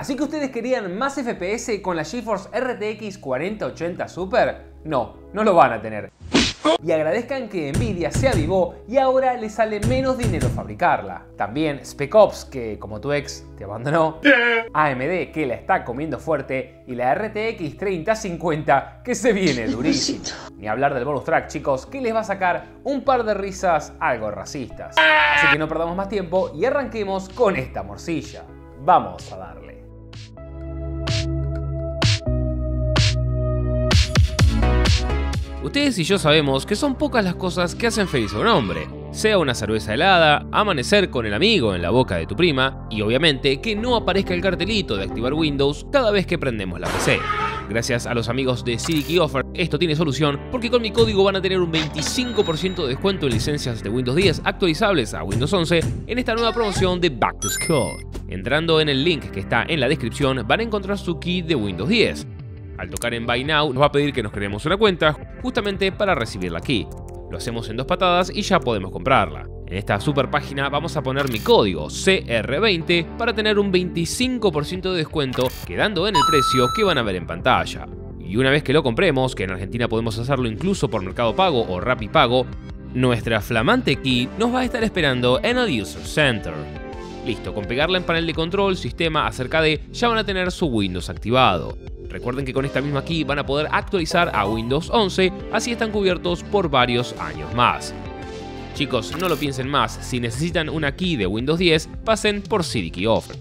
Así que ustedes querían más FPS con la GeForce RTX 4080 Super? No, no lo van a tener. Y agradezcan que Nvidia se avivó y ahora le sale menos dinero fabricarla. También Spec Ops, que como tu ex te abandonó. AMD, que la está comiendo fuerte. Y la RTX 3050, que se viene durísimo. Ni hablar del bonus track, chicos, que les va a sacar un par de risas algo racistas. Así que no perdamos más tiempo y arranquemos con esta morcilla. Vamos a darle. Ustedes y yo sabemos que son pocas las cosas que hacen feliz a un hombre. Sea una cerveza helada, amanecer con el amigo en la boca de tu prima y obviamente que no aparezca el cartelito de activar Windows cada vez que prendemos la PC. Gracias a los amigos de CDKey Offer, esto tiene solución porque con mi código van a tener un 25% de descuento en licencias de Windows 10 actualizables a Windows 11 en esta nueva promoción de Back to School. Entrando en el link que está en la descripción van a encontrar su key de Windows 10. Al tocar en Buy Now nos va a pedir que nos creemos una cuenta justamente para recibirla aquí. Lo hacemos en dos patadas y ya podemos comprarla. En esta super página vamos a poner mi código CR20 para tener un 25% de descuento quedando en el precio que van a ver en pantalla. Y una vez que lo compremos, que en Argentina podemos hacerlo incluso por Mercado Pago o Rappi Pago, nuestra flamante key nos va a estar esperando en el User Center. Listo, con pegarla en panel de control, sistema, acerca de, ya van a tener su Windows activado. Recuerden que con esta misma key van a poder actualizar a Windows 11, así están cubiertos por varios años más. Chicos, no lo piensen más, si necesitan una key de Windows 10, pasen por CD Key Offer.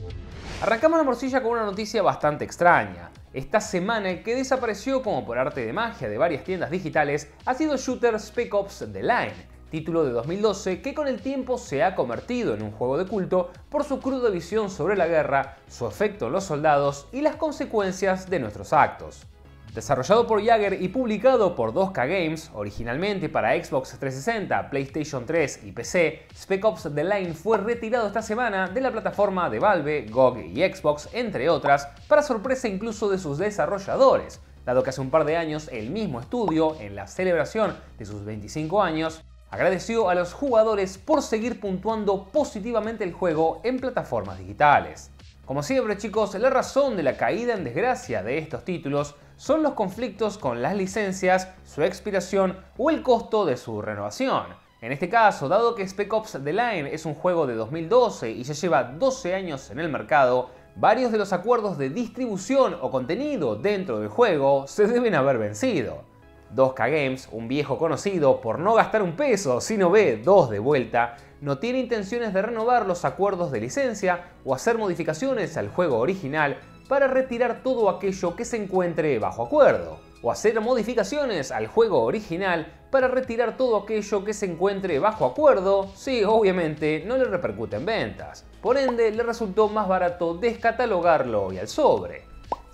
Arrancamos la morcilla con una noticia bastante extraña. Esta semana el que desapareció como por arte de magia de varias tiendas digitales ha sido Shooter Spec Ops The Line, título de 2012 que con el tiempo se ha convertido en un juego de culto por su cruda visión sobre la guerra, su efecto en los soldados y las consecuencias de nuestros actos. Desarrollado por Jagger y publicado por 2K Games, originalmente para Xbox 360, PlayStation 3 y PC, Spec Ops The Line fue retirado esta semana de la plataforma de Valve, GOG y Xbox, entre otras, para sorpresa incluso de sus desarrolladores, dado que hace un par de años el mismo estudio, en la celebración de sus 25 años, agradeció a los jugadores por seguir puntuando positivamente el juego en plataformas digitales. Como siempre chicos, la razón de la caída en desgracia de estos títulos son los conflictos con las licencias, su expiración o el costo de su renovación. En este caso, dado que Spec Ops The Line es un juego de 2012 y ya lleva 12 años en el mercado, varios de los acuerdos de distribución o contenido dentro del juego se deben haber vencido. 2K Games, un viejo conocido por no gastar un peso si no ve dos de vuelta, no tiene intenciones de renovar los acuerdos de licencia o hacer modificaciones al juego original para retirar todo aquello que se encuentre bajo acuerdo, o hacer modificaciones al juego original para retirar todo aquello que se encuentre bajo acuerdo si obviamente no le repercute en ventas. Por ende, le resultó más barato descatalogarlo y al sobre.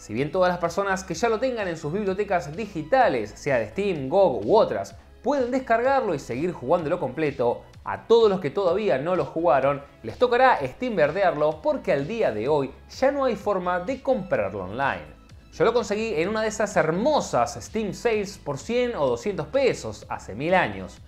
Si bien todas las personas que ya lo tengan en sus bibliotecas digitales, sea de Steam, GOG u otras, pueden descargarlo y seguir jugándolo completo, a todos los que todavía no lo jugaron les tocará Steam verdearlo porque al día de hoy ya no hay forma de comprarlo online. Yo lo conseguí en una de esas hermosas Steam Sales por 100 o 200 pesos hace mil años.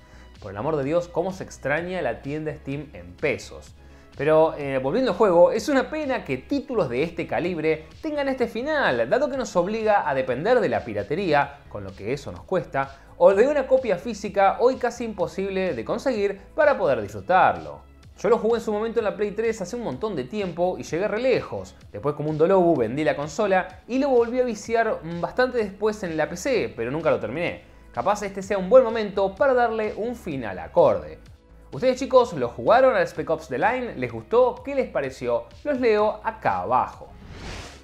Por el amor de Dios, cómo se extraña la tienda Steam en pesos. Pero eh, volviendo al juego, es una pena que títulos de este calibre tengan este final, dado que nos obliga a depender de la piratería, con lo que eso nos cuesta, o de una copia física hoy casi imposible de conseguir para poder disfrutarlo. Yo lo jugué en su momento en la Play 3 hace un montón de tiempo y llegué re lejos. Después como un dolobu vendí la consola y lo volví a viciar bastante después en la PC, pero nunca lo terminé. Capaz este sea un buen momento para darle un final acorde. Ustedes chicos lo jugaron al Spec Ops The Line, les gustó, ¿qué les pareció? Los leo acá abajo.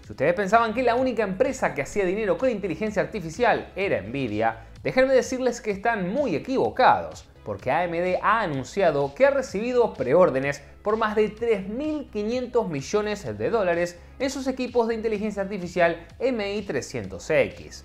Si ustedes pensaban que la única empresa que hacía dinero con inteligencia artificial era Nvidia, déjenme decirles que están muy equivocados, porque AMD ha anunciado que ha recibido preórdenes por más de 3.500 millones de dólares en sus equipos de inteligencia artificial MI300X.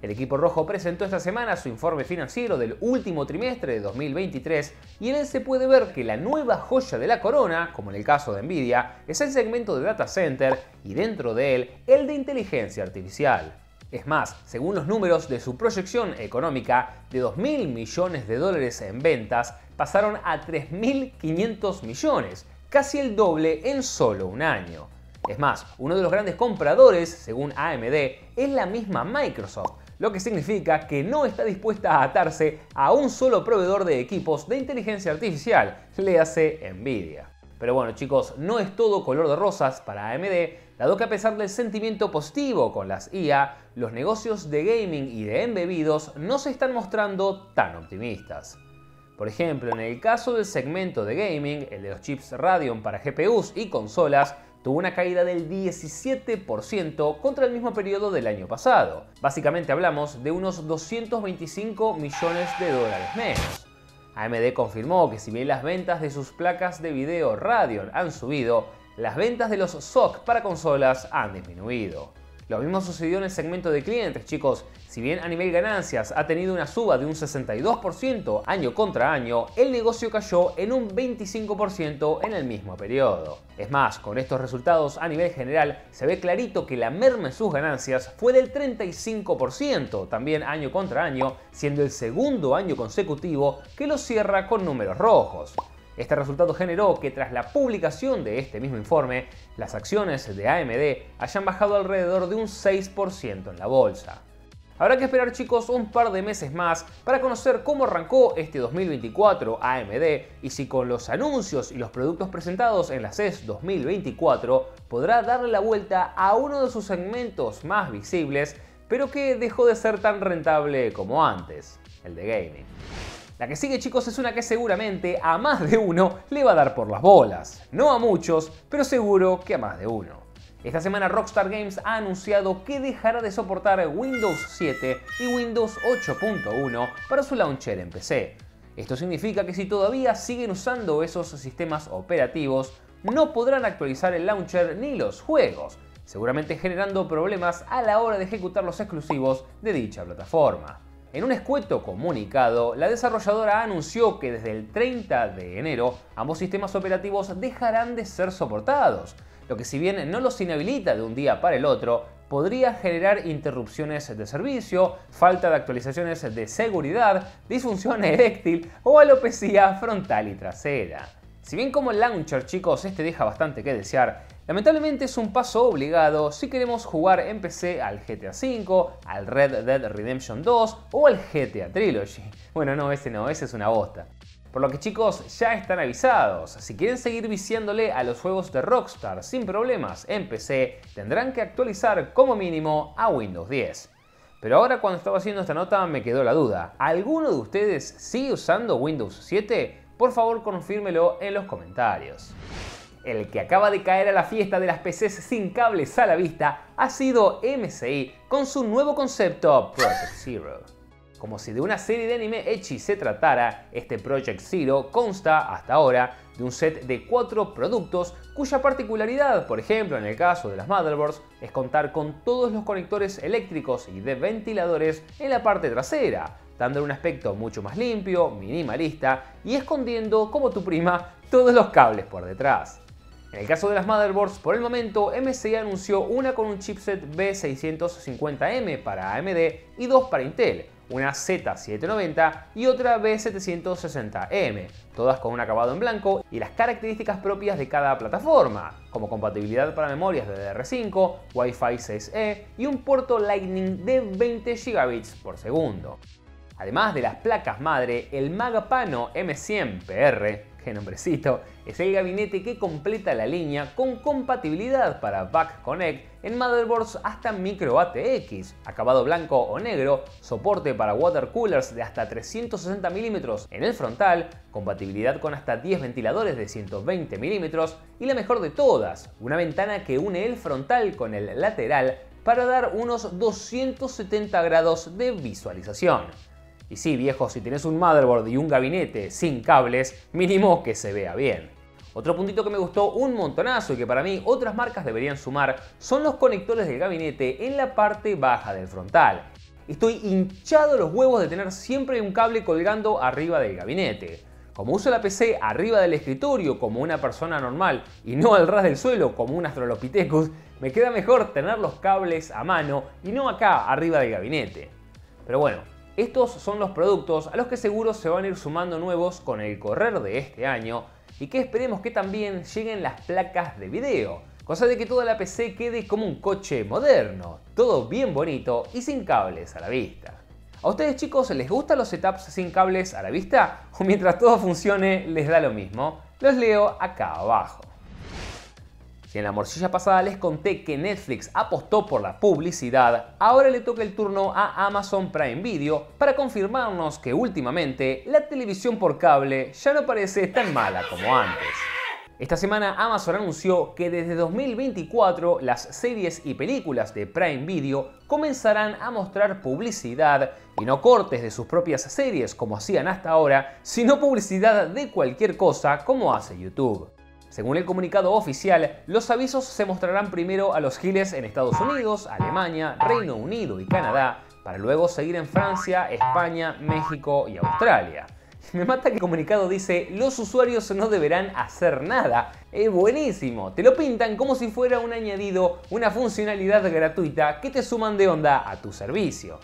El equipo rojo presentó esta semana su informe financiero del último trimestre de 2023 y en él se puede ver que la nueva joya de la corona, como en el caso de Nvidia, es el segmento de data center y dentro de él el de inteligencia artificial. Es más, según los números de su proyección económica, de 2.000 millones de dólares en ventas pasaron a 3.500 millones, casi el doble en solo un año. Es más, uno de los grandes compradores, según AMD, es la misma Microsoft, lo que significa que no está dispuesta a atarse a un solo proveedor de equipos de inteligencia artificial, le hace Nvidia. Pero bueno chicos, no es todo color de rosas para AMD, dado que a pesar del sentimiento positivo con las IA, los negocios de gaming y de embebidos no se están mostrando tan optimistas. Por ejemplo, en el caso del segmento de gaming, el de los chips Radeon para GPUs y consolas, tuvo una caída del 17% contra el mismo periodo del año pasado. Básicamente hablamos de unos 225 millones de dólares menos. AMD confirmó que si bien las ventas de sus placas de video Radeon han subido, las ventas de los SOC para consolas han disminuido. Lo mismo sucedió en el segmento de clientes, chicos. Si bien a nivel ganancias ha tenido una suba de un 62% año contra año, el negocio cayó en un 25% en el mismo periodo. Es más, con estos resultados a nivel general se ve clarito que la merma en sus ganancias fue del 35%, también año contra año, siendo el segundo año consecutivo que lo cierra con números rojos. Este resultado generó que tras la publicación de este mismo informe, las acciones de AMD hayan bajado alrededor de un 6% en la bolsa. Habrá que esperar chicos un par de meses más para conocer cómo arrancó este 2024 AMD y si con los anuncios y los productos presentados en la CES 2024 podrá darle la vuelta a uno de sus segmentos más visibles, pero que dejó de ser tan rentable como antes, el de gaming. La que sigue chicos es una que seguramente a más de uno le va a dar por las bolas. No a muchos, pero seguro que a más de uno. Esta semana Rockstar Games ha anunciado que dejará de soportar Windows 7 y Windows 8.1 para su launcher en PC. Esto significa que si todavía siguen usando esos sistemas operativos, no podrán actualizar el launcher ni los juegos, seguramente generando problemas a la hora de ejecutar los exclusivos de dicha plataforma. En un escueto comunicado, la desarrolladora anunció que desde el 30 de enero ambos sistemas operativos dejarán de ser soportados, lo que si bien no los inhabilita de un día para el otro, podría generar interrupciones de servicio, falta de actualizaciones de seguridad, disfunción eréctil o alopecia frontal y trasera. Si bien como launcher chicos este deja bastante que desear, lamentablemente es un paso obligado si queremos jugar en PC al GTA V, al Red Dead Redemption 2 o al GTA Trilogy. Bueno no, ese no, ese es una bosta. Por lo que chicos ya están avisados, si quieren seguir viciándole a los juegos de Rockstar sin problemas en PC, tendrán que actualizar como mínimo a Windows 10. Pero ahora cuando estaba haciendo esta nota me quedó la duda, ¿alguno de ustedes sigue usando Windows 7? por favor confírmelo en los comentarios. El que acaba de caer a la fiesta de las PCs sin cables a la vista ha sido MSI con su nuevo concepto Project Zero. Como si de una serie de anime Echi se tratara, este Project Zero consta hasta ahora de un set de cuatro productos cuya particularidad, por ejemplo en el caso de las motherboards, es contar con todos los conectores eléctricos y de ventiladores en la parte trasera, dándole un aspecto mucho más limpio, minimalista y escondiendo, como tu prima, todos los cables por detrás. En el caso de las motherboards, por el momento MSI anunció una con un chipset B650M para AMD y dos para Intel, una Z790 y otra B760M, todas con un acabado en blanco y las características propias de cada plataforma, como compatibilidad para memorias DDR5, Wi-Fi 6E y un puerto Lightning de 20 gigabits por segundo. Además de las placas madre, el Magapano M100PR, qué nombrecito, es el gabinete que completa la línea con compatibilidad para Back Connect en motherboards hasta micro ATX, acabado blanco o negro, soporte para water coolers de hasta 360 mm en el frontal, compatibilidad con hasta 10 ventiladores de 120 mm y la mejor de todas, una ventana que une el frontal con el lateral para dar unos 270 grados de visualización. Y sí, viejo, si tienes un motherboard y un gabinete sin cables, mínimo que se vea bien. Otro puntito que me gustó un montonazo y que para mí otras marcas deberían sumar son los conectores del gabinete en la parte baja del frontal. Estoy hinchado los huevos de tener siempre un cable colgando arriba del gabinete. Como uso la PC arriba del escritorio como una persona normal y no al ras del suelo como un Australopithecus, me queda mejor tener los cables a mano y no acá arriba del gabinete. Pero bueno, estos son los productos a los que seguro se van a ir sumando nuevos con el correr de este año y que esperemos que también lleguen las placas de video, cosa de que toda la PC quede como un coche moderno, todo bien bonito y sin cables a la vista. ¿A ustedes chicos les gustan los setups sin cables a la vista? ¿O mientras todo funcione les da lo mismo? Los leo acá abajo. Si en la morcilla pasada les conté que Netflix apostó por la publicidad, ahora le toca el turno a Amazon Prime Video para confirmarnos que últimamente la televisión por cable ya no parece tan mala como antes. Esta semana Amazon anunció que desde 2024 las series y películas de Prime Video comenzarán a mostrar publicidad y no cortes de sus propias series como hacían hasta ahora, sino publicidad de cualquier cosa como hace YouTube. Según el comunicado oficial, los avisos se mostrarán primero a los giles en Estados Unidos, Alemania, Reino Unido y Canadá, para luego seguir en Francia, España, México y Australia. Me mata que el comunicado dice, los usuarios no deberán hacer nada. Es buenísimo, te lo pintan como si fuera un añadido, una funcionalidad gratuita que te suman de onda a tu servicio.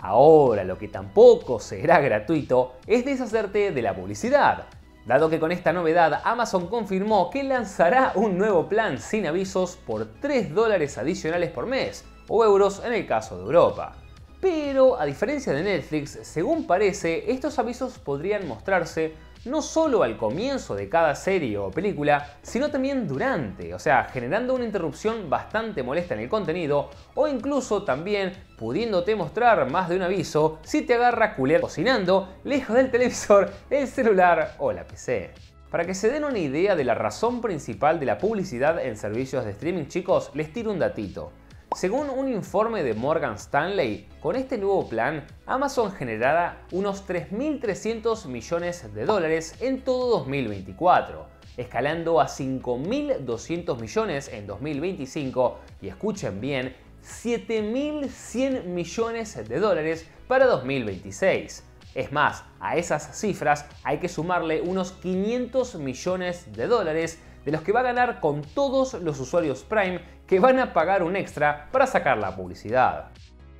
Ahora, lo que tampoco será gratuito es deshacerte de la publicidad. Dado que con esta novedad Amazon confirmó que lanzará un nuevo plan sin avisos por 3 dólares adicionales por mes, o euros en el caso de Europa. Pero, a diferencia de Netflix, según parece, estos avisos podrían mostrarse no solo al comienzo de cada serie o película, sino también durante, o sea, generando una interrupción bastante molesta en el contenido, o incluso también pudiéndote mostrar más de un aviso si te agarra culer cocinando lejos del televisor, el celular o la PC. Para que se den una idea de la razón principal de la publicidad en servicios de streaming, chicos, les tiro un datito. Según un informe de Morgan Stanley, con este nuevo plan, Amazon generará unos 3.300 millones de dólares en todo 2024, escalando a 5.200 millones en 2025 y escuchen bien, 7.100 millones de dólares para 2026. Es más, a esas cifras hay que sumarle unos 500 millones de dólares de los que va a ganar con todos los usuarios Prime que van a pagar un extra para sacar la publicidad.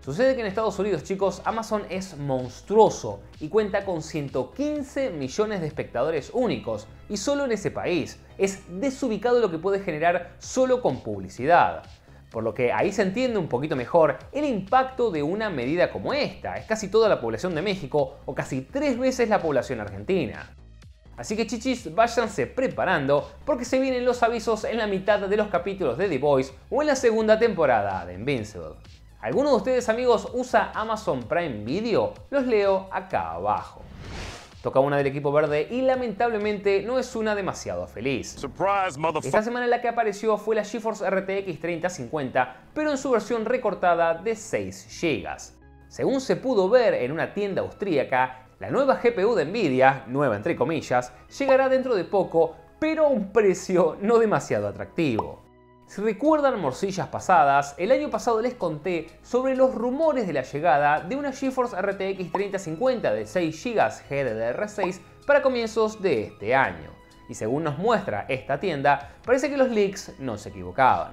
Sucede que en Estados Unidos, chicos, Amazon es monstruoso y cuenta con 115 millones de espectadores únicos, y solo en ese país. Es desubicado lo que puede generar solo con publicidad. Por lo que ahí se entiende un poquito mejor el impacto de una medida como esta. Es casi toda la población de México o casi tres veces la población argentina. Así que chichis, váyanse preparando porque se vienen los avisos en la mitad de los capítulos de The Voice o en la segunda temporada de Invincible. ¿Alguno de ustedes amigos usa Amazon Prime Video? Los leo acá abajo. Toca una del equipo verde y lamentablemente no es una demasiado feliz. Esta semana la que apareció fue la GeForce RTX 3050, pero en su versión recortada de 6 GB. Según se pudo ver en una tienda austríaca, la nueva GPU de Nvidia, nueva entre comillas, llegará dentro de poco, pero a un precio no demasiado atractivo. Si recuerdan morcillas pasadas, el año pasado les conté sobre los rumores de la llegada de una GeForce RTX 3050 de 6 GB GDDR6 para comienzos de este año. Y según nos muestra esta tienda, parece que los leaks no se equivocaban.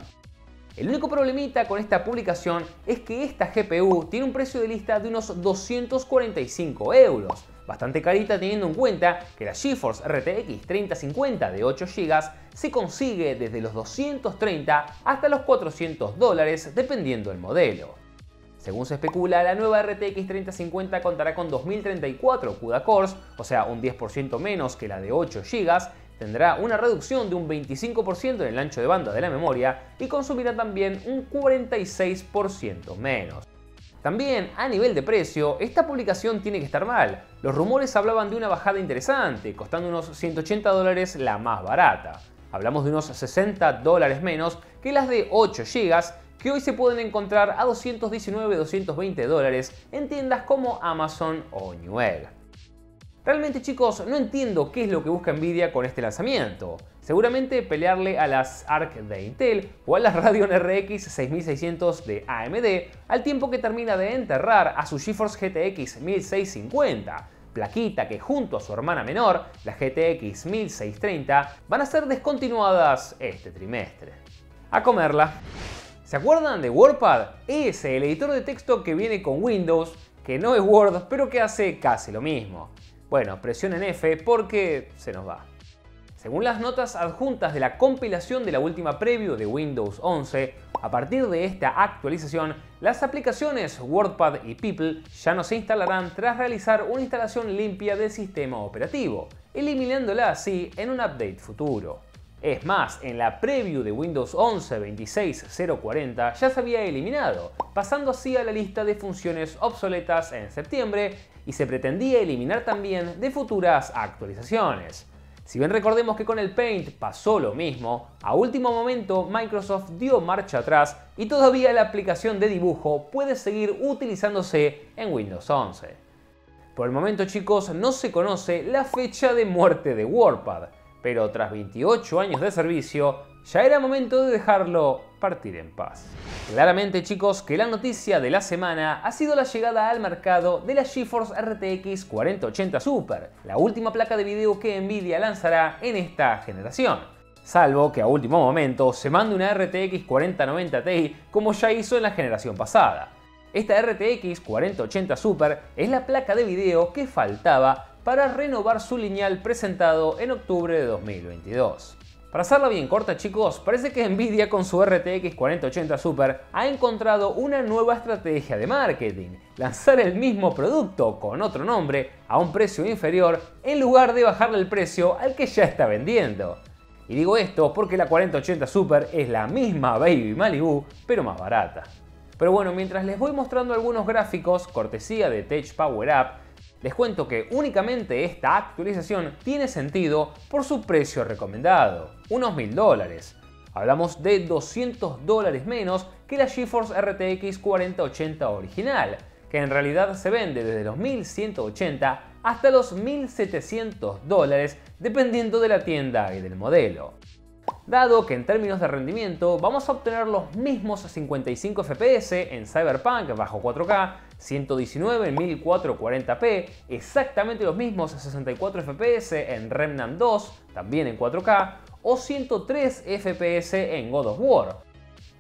El único problemita con esta publicación es que esta GPU tiene un precio de lista de unos 245 euros, bastante carita teniendo en cuenta que la GeForce RTX 3050 de 8 GB se consigue desde los 230 hasta los 400 dólares dependiendo del modelo. Según se especula, la nueva RTX 3050 contará con 2034 CUDA cores, o sea un 10% menos que la de 8 GB, tendrá una reducción de un 25% en el ancho de banda de la memoria y consumirá también un 46% menos. También a nivel de precio, esta publicación tiene que estar mal. Los rumores hablaban de una bajada interesante, costando unos 180 dólares la más barata. Hablamos de unos 60 dólares menos que las de 8 GB que hoy se pueden encontrar a 219-220 dólares en tiendas como Amazon o Newegg. Realmente chicos, no entiendo qué es lo que busca Nvidia con este lanzamiento. Seguramente pelearle a las ARC de Intel o a las Radeon RX 6600 de AMD al tiempo que termina de enterrar a su GeForce GTX 1650, plaquita que junto a su hermana menor, la GTX 1630, van a ser descontinuadas este trimestre. A comerla. ¿Se acuerdan de WordPad? Es el editor de texto que viene con Windows, que no es Word, pero que hace casi lo mismo. Bueno, presionen F porque se nos va. Según las notas adjuntas de la compilación de la última preview de Windows 11, a partir de esta actualización, las aplicaciones WordPad y People ya no se instalarán tras realizar una instalación limpia del sistema operativo, eliminándola así en un update futuro. Es más, en la preview de Windows 11 26040 ya se había eliminado, pasando así a la lista de funciones obsoletas en septiembre y se pretendía eliminar también de futuras actualizaciones. Si bien recordemos que con el Paint pasó lo mismo, a último momento Microsoft dio marcha atrás y todavía la aplicación de dibujo puede seguir utilizándose en Windows 11. Por el momento chicos no se conoce la fecha de muerte de WordPad, pero tras 28 años de servicio ya era momento de dejarlo partir en paz. Claramente chicos que la noticia de la semana ha sido la llegada al mercado de la GeForce RTX 4080 Super, la última placa de video que Nvidia lanzará en esta generación. Salvo que a último momento se mande una RTX 4090 Ti como ya hizo en la generación pasada. Esta RTX 4080 Super es la placa de video que faltaba para renovar su lineal presentado en octubre de 2022. Para hacerla bien corta chicos, parece que Nvidia con su RTX 4080 Super ha encontrado una nueva estrategia de marketing, lanzar el mismo producto con otro nombre a un precio inferior en lugar de bajarle el precio al que ya está vendiendo. Y digo esto porque la 4080 Super es la misma Baby Malibu, pero más barata. Pero bueno, mientras les voy mostrando algunos gráficos, cortesía de Tech Power Up, les cuento que únicamente esta actualización tiene sentido por su precio recomendado, unos 1000 dólares. Hablamos de 200 dólares menos que la GeForce RTX 4080 original, que en realidad se vende desde los 1180 hasta los 1700 dólares dependiendo de la tienda y del modelo dado que en términos de rendimiento vamos a obtener los mismos 55 FPS en Cyberpunk bajo 4K, 119 en 1440p, exactamente los mismos 64 FPS en Remnant 2, también en 4K, o 103 FPS en God of War,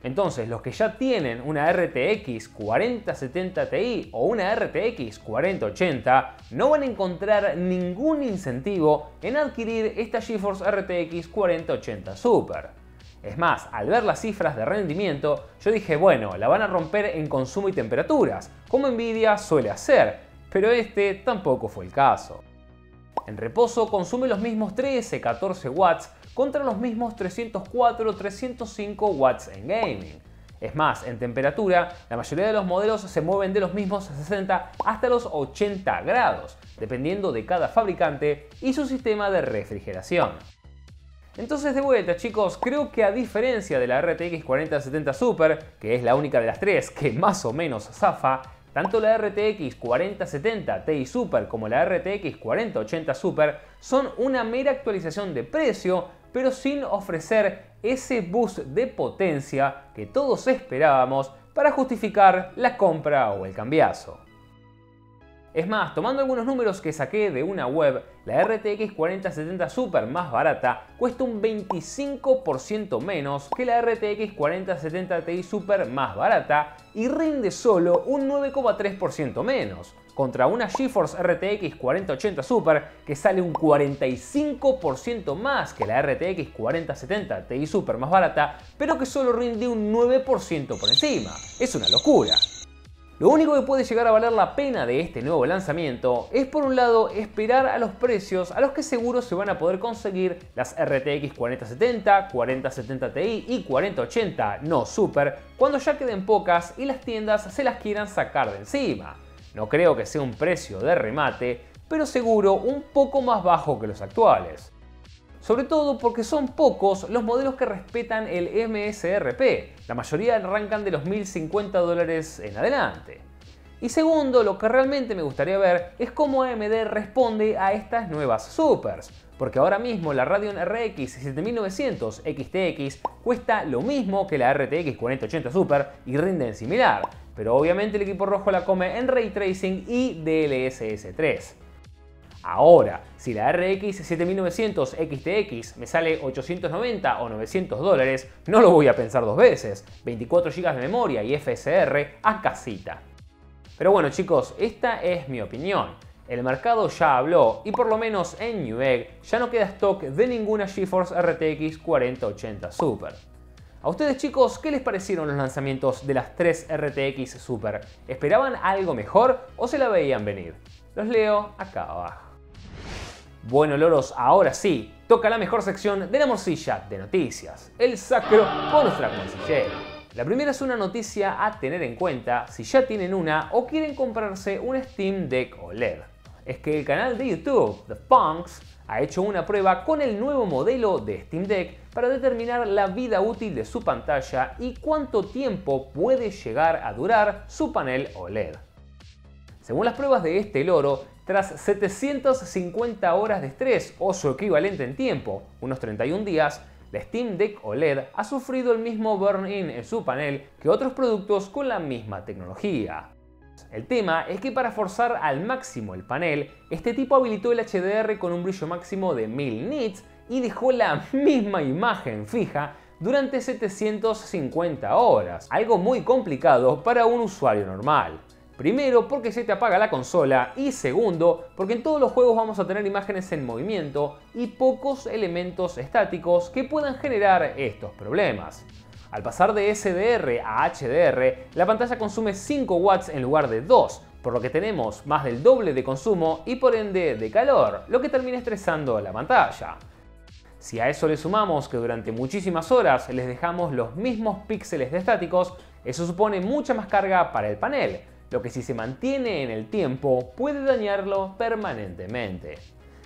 entonces, los que ya tienen una RTX 4070 Ti o una RTX 4080 no van a encontrar ningún incentivo en adquirir esta GeForce RTX 4080 Super. Es más, al ver las cifras de rendimiento, yo dije, bueno, la van a romper en consumo y temperaturas, como Nvidia suele hacer, pero este tampoco fue el caso. En reposo consume los mismos 13-14 watts contra los mismos 304-305 watts en gaming. Es más, en temperatura, la mayoría de los modelos se mueven de los mismos 60 hasta los 80 grados, dependiendo de cada fabricante y su sistema de refrigeración. Entonces de vuelta chicos, creo que a diferencia de la RTX 4070 Super, que es la única de las tres que más o menos zafa, tanto la RTX 4070 Ti Super como la RTX 4080 Super son una mera actualización de precio, pero sin ofrecer ese boost de potencia que todos esperábamos para justificar la compra o el cambiazo. Es más, tomando algunos números que saqué de una web, la RTX 4070 Super más barata cuesta un 25% menos que la RTX 4070 Ti Super más barata y rinde solo un 9,3% menos, contra una GeForce RTX 4080 Super que sale un 45% más que la RTX 4070 Ti Super más barata, pero que solo rinde un 9% por encima. Es una locura. Lo único que puede llegar a valer la pena de este nuevo lanzamiento es por un lado esperar a los precios a los que seguro se van a poder conseguir las RTX 4070, 4070 Ti y 4080 no Super cuando ya queden pocas y las tiendas se las quieran sacar de encima. No creo que sea un precio de remate, pero seguro un poco más bajo que los actuales sobre todo porque son pocos los modelos que respetan el MSRP, la mayoría arrancan de los 1050 dólares en adelante. Y segundo, lo que realmente me gustaría ver es cómo AMD responde a estas nuevas supers, porque ahora mismo la Radeon RX 7900 XTX cuesta lo mismo que la RTX 4080 Super y rinde similar, pero obviamente el equipo rojo la come en Ray Tracing y DLSS 3. Ahora, si la RX 7900 XTX me sale 890 o 900 dólares, no lo voy a pensar dos veces. 24 GB de memoria y FSR a casita. Pero bueno chicos, esta es mi opinión. El mercado ya habló y por lo menos en Newegg ya no queda stock de ninguna GeForce RTX 4080 Super. A ustedes chicos, ¿qué les parecieron los lanzamientos de las tres RTX Super? ¿Esperaban algo mejor o se la veían venir? Los leo acá abajo. Bueno loros, ahora sí, toca la mejor sección de la morcilla de noticias, el sacro con nuestra. La primera es una noticia a tener en cuenta si ya tienen una o quieren comprarse un Steam Deck OLED. Es que el canal de YouTube, The Punks, ha hecho una prueba con el nuevo modelo de Steam Deck para determinar la vida útil de su pantalla y cuánto tiempo puede llegar a durar su panel OLED. Según las pruebas de este loro, tras 750 horas de estrés o su equivalente en tiempo, unos 31 días, la Steam Deck OLED ha sufrido el mismo burn-in en su panel que otros productos con la misma tecnología. El tema es que para forzar al máximo el panel, este tipo habilitó el HDR con un brillo máximo de 1000 nits y dejó la misma imagen fija durante 750 horas, algo muy complicado para un usuario normal. Primero porque se te apaga la consola y segundo porque en todos los juegos vamos a tener imágenes en movimiento y pocos elementos estáticos que puedan generar estos problemas. Al pasar de SDR a HDR, la pantalla consume 5 watts en lugar de 2, por lo que tenemos más del doble de consumo y por ende de calor, lo que termina estresando la pantalla. Si a eso le sumamos que durante muchísimas horas les dejamos los mismos píxeles de estáticos, eso supone mucha más carga para el panel, lo que si se mantiene en el tiempo puede dañarlo permanentemente.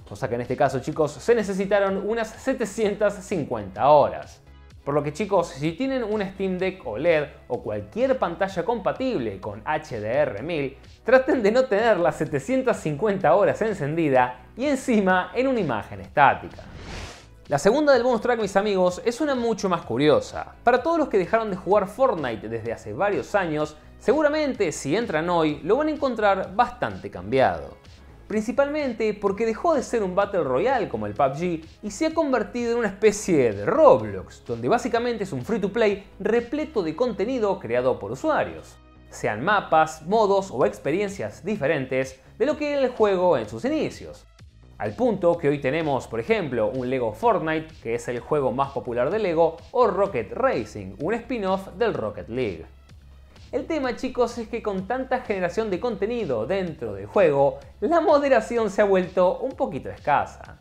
Cosa que en este caso chicos se necesitaron unas 750 horas. Por lo que chicos, si tienen un Steam Deck OLED o cualquier pantalla compatible con HDR1000, traten de no tener las 750 horas encendida y encima en una imagen estática. La segunda del bonus track, mis amigos, es una mucho más curiosa. Para todos los que dejaron de jugar Fortnite desde hace varios años, seguramente si entran hoy lo van a encontrar bastante cambiado principalmente porque dejó de ser un Battle Royale como el PUBG y se ha convertido en una especie de Roblox, donde básicamente es un free to play repleto de contenido creado por usuarios, sean mapas, modos o experiencias diferentes de lo que era el juego en sus inicios. Al punto que hoy tenemos, por ejemplo, un Lego Fortnite, que es el juego más popular de Lego, o Rocket Racing, un spin-off del Rocket League. El tema chicos es que con tanta generación de contenido dentro del juego, la moderación se ha vuelto un poquito escasa.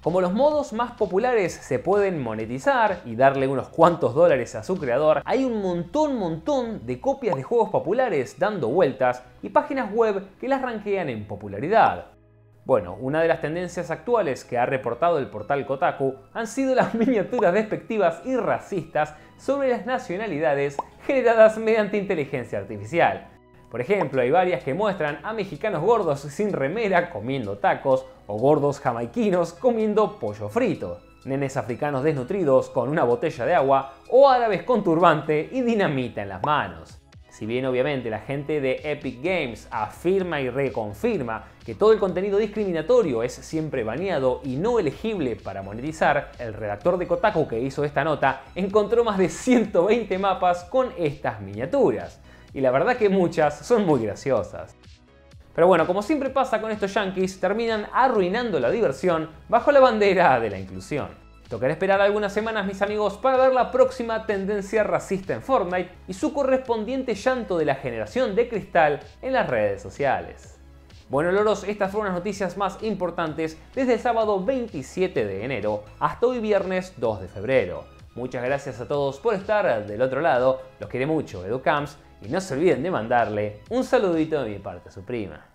Como los modos más populares se pueden monetizar y darle unos cuantos dólares a su creador, hay un montón montón de copias de juegos populares dando vueltas y páginas web que las ranquean en popularidad. Bueno, una de las tendencias actuales que ha reportado el portal Kotaku han sido las miniaturas despectivas y racistas sobre las nacionalidades generadas mediante inteligencia artificial. Por ejemplo, hay varias que muestran a mexicanos gordos sin remera comiendo tacos o gordos jamaiquinos comiendo pollo frito, nenes africanos desnutridos con una botella de agua o árabes con turbante y dinamita en las manos. Si bien obviamente la gente de Epic Games afirma y reconfirma que todo el contenido discriminatorio es siempre baneado y no elegible para monetizar, el redactor de Kotaku que hizo esta nota encontró más de 120 mapas con estas miniaturas. Y la verdad que muchas son muy graciosas. Pero bueno, como siempre pasa con estos yankees, terminan arruinando la diversión bajo la bandera de la inclusión. Tocará esperar algunas semanas, mis amigos, para ver la próxima tendencia racista en Fortnite y su correspondiente llanto de la generación de cristal en las redes sociales. Bueno, loros, estas fueron las noticias más importantes desde el sábado 27 de enero hasta hoy viernes 2 de febrero. Muchas gracias a todos por estar del otro lado, los quiere mucho EduCamps y no se olviden de mandarle un saludito de mi parte a su prima.